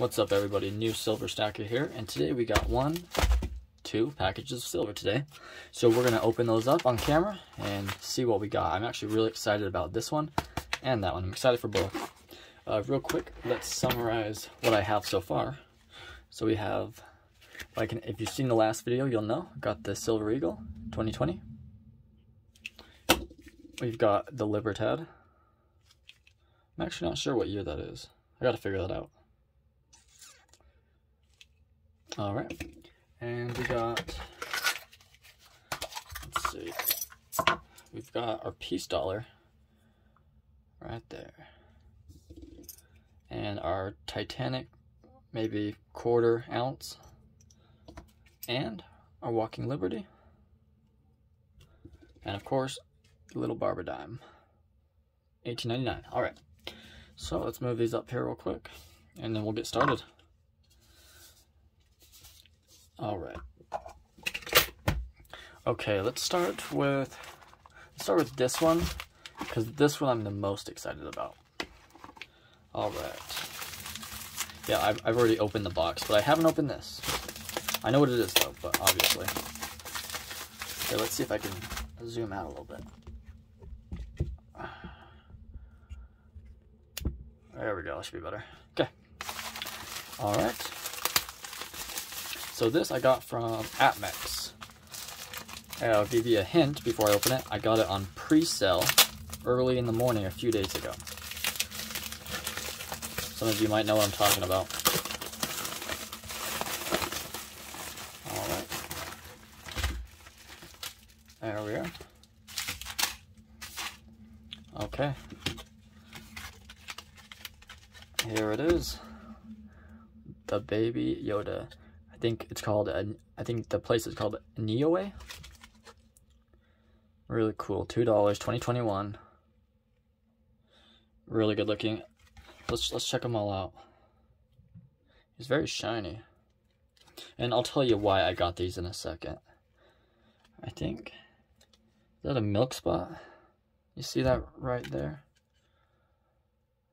What's up everybody, new Silver Stacker here, and today we got one, two packages of silver today. So we're going to open those up on camera and see what we got. I'm actually really excited about this one and that one. I'm excited for both. Uh, real quick, let's summarize what I have so far. So we have, like, if you've seen the last video, you'll know, got the Silver Eagle 2020. We've got the Libertad. I'm actually not sure what year that is. I gotta figure that out. All right, and we got, let's see, we've got our peace dollar right there. And our Titanic, maybe quarter ounce. And our Walking Liberty. And of course, little barber dime. 18.99. All right. So let's move these up here real quick and then we'll get started. All right. Okay, let's start with let's start with this one because this one I'm the most excited about. All right. Yeah, I've, I've already opened the box, but I haven't opened this. I know what it is though, but obviously. Okay, let's see if I can zoom out a little bit. There we go, that should be better. Okay. All right. So this I got from APMEX. I'll give you a hint before I open it. I got it on pre-sale early in the morning a few days ago. Some of you might know what I'm talking about. Alright. There we are. Okay. Here it is. The Baby Yoda think it's called, I think the place is called Niue. Really cool, $2, 2021. Really good looking. Let's, let's check them all out. It's very shiny. And I'll tell you why I got these in a second. I think, is that a milk spot? You see that right there?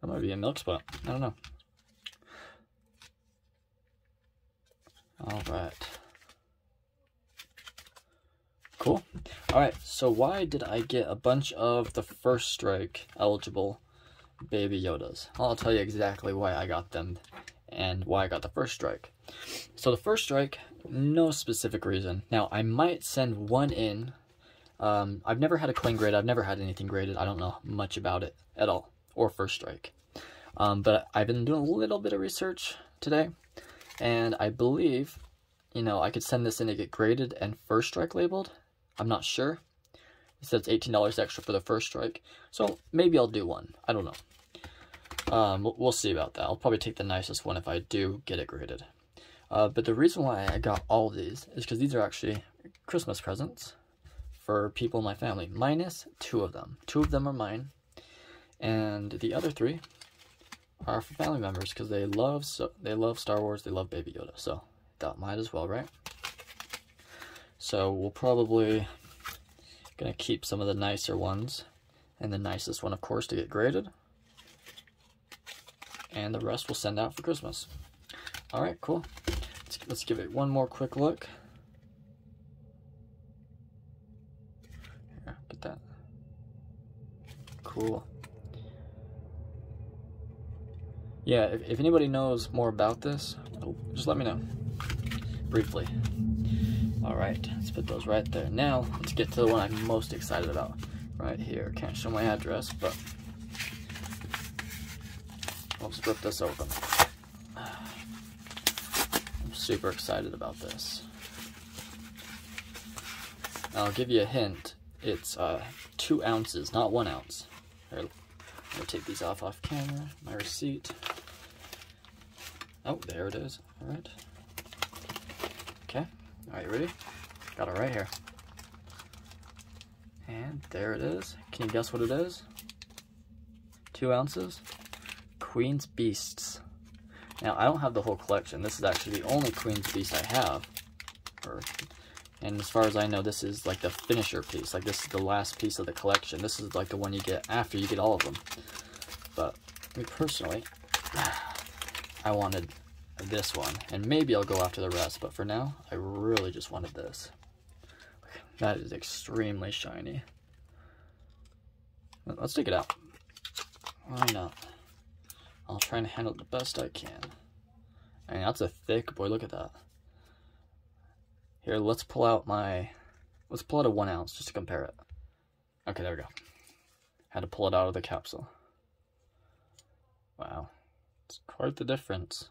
That might be a milk spot. I don't know. All right. Cool. All right, so why did I get a bunch of the first strike eligible Baby Yodas? I'll tell you exactly why I got them and why I got the first strike. So the first strike, no specific reason. Now, I might send one in. Um, I've never had a coin grade. I've never had anything graded. I don't know much about it at all, or first strike. Um, but I've been doing a little bit of research today, and I believe, you know, I could send this in to get graded and first strike labeled. I'm not sure. It says $18 extra for the first strike. So maybe I'll do one. I don't know. Um, we'll see about that. I'll probably take the nicest one if I do get it graded. Uh, but the reason why I got all these is because these are actually Christmas presents for people in my family, minus two of them. Two of them are mine, and the other three are for family members because they love so they love Star Wars, they love Baby Yoda, so that might as well, right? So we'll probably gonna keep some of the nicer ones, and the nicest one, of course, to get graded, and the rest we'll send out for Christmas. All right, cool. Let's, let's give it one more quick look. Here, get that. Cool. Yeah, if, if anybody knows more about this, just let me know, briefly. All right, let's put those right there. Now, let's get to the one I'm most excited about, right here. Can't show my address, but let's rip this open. I'm super excited about this. I'll give you a hint. It's uh, two ounces, not one ounce. Here, let me take these off off camera. My receipt. Oh, there it is. All right. Okay. All right, ready? Got it right here. And there it is. Can you guess what it is? Two ounces. Queen's Beasts. Now, I don't have the whole collection. This is actually the only Queen's Beast I have. Or, and as far as I know, this is like the finisher piece. Like, this is the last piece of the collection. This is like the one you get after you get all of them. But, me personally, I wanted this one. And maybe I'll go after the rest, but for now, I really just wanted this. That is extremely shiny. Let's take it out. Why not? I'll try and handle it the best I can. Mean, that's a thick boy. Look at that. Here, let's pull out my... Let's pull out a one ounce just to compare it. Okay, there we go. Had to pull it out of the capsule. Wow. It's quite the difference.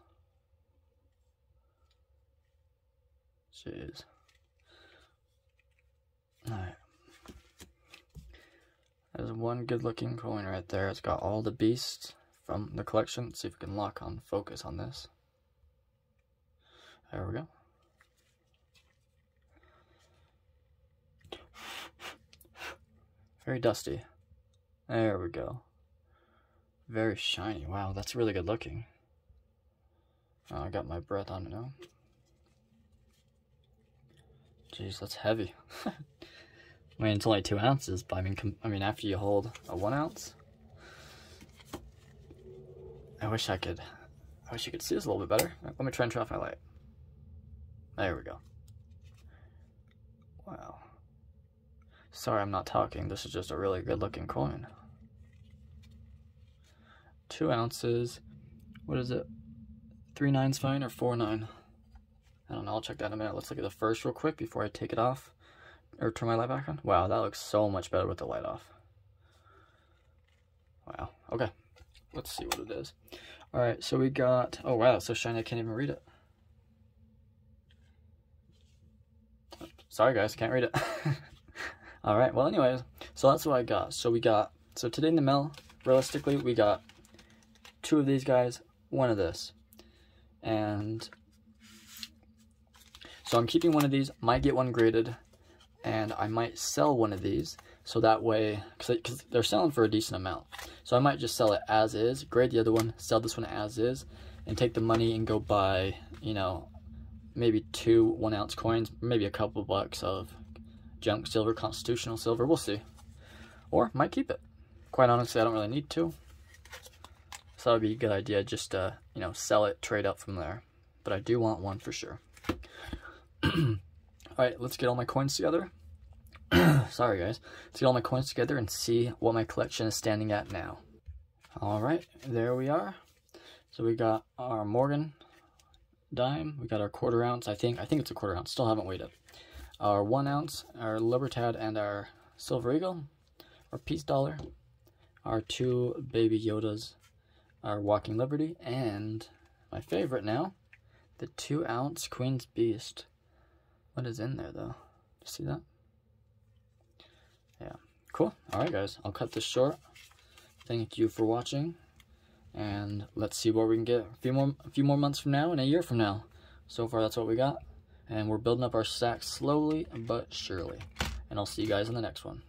Jeez. Alright. There's one good looking coin right there. It's got all the beasts from the collection. Let's see if we can lock on focus on this. There we go. Very dusty. There we go. Very shiny. Wow, that's really good looking. Oh, I got my breath on it now. Jeez, that's heavy. I mean, it's only two ounces, but I mean, I mean, after you hold a one ounce, I wish I could, I wish you could see this a little bit better. Let me try and turn off my light. There we go. Wow. Sorry I'm not talking, this is just a really good looking coin. Two ounces, what is it? Three nines fine or four nine? I don't know, I'll check that in a minute. Let's look at the first real quick before I take it off. Or turn my light back on. Wow, that looks so much better with the light off. Wow, okay. Let's see what it is. Alright, so we got... Oh wow, so shiny I can't even read it. Sorry guys, can't read it. Alright, well anyways, so that's what I got. So we got... So today in the mail, realistically, we got two of these guys, one of this. And so I'm keeping one of these, might get one graded, and I might sell one of these, so that way, because they're selling for a decent amount. So I might just sell it as is, grade the other one, sell this one as is, and take the money and go buy, you know, maybe two one ounce coins, maybe a couple bucks of junk silver, constitutional silver, we'll see. Or might keep it. Quite honestly, I don't really need to. So that would be a good idea just to, you know, sell it, trade up from there. But I do want one for sure. Alright, let's get all my coins together. Sorry guys. Let's get all my coins together and see what my collection is standing at now. Alright, there we are. So we got our Morgan dime. We got our quarter ounce, I think. I think it's a quarter ounce. Still haven't weighed it. Our one ounce, our Libertad, and our Silver Eagle. Our Peace Dollar. Our two Baby Yodas. Our Walking Liberty. And my favorite now, the two ounce Queen's Beast. What is in there though? See that? Yeah. Cool. Alright guys, I'll cut this short. Thank you for watching. And let's see what we can get a few more a few more months from now and a year from now. So far that's what we got. And we're building up our stack slowly but surely. And I'll see you guys in the next one.